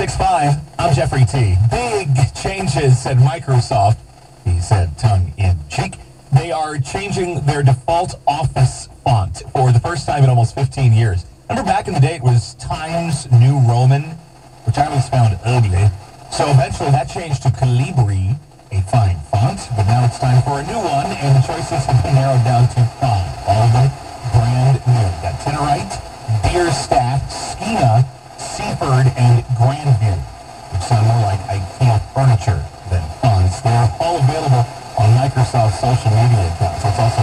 1065. I'm Jeffrey T. Big changes at Microsoft, he said tongue in cheek. They are changing their default Office font for the first time in almost 15 years. Remember back in the day it was Times New Roman, which I always found ugly. So eventually that changed to Calibri, a fine font, but now it's time for a new one, and the choices have been narrowed down to five. All of them brand new. Got Tenorite, Bierstadt, Skeena, Seaford, and Grandview, which sound more like IKEA furniture than fonts. They're all available on Microsoft's social media accounts. Also